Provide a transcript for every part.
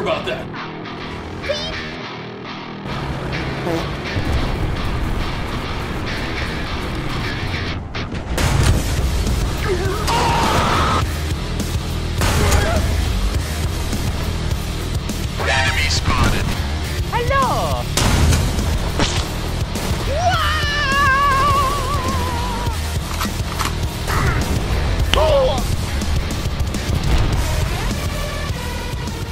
about that.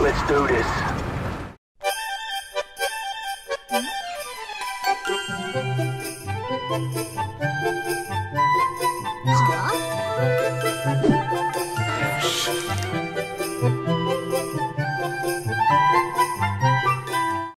Let's do this. Thank 年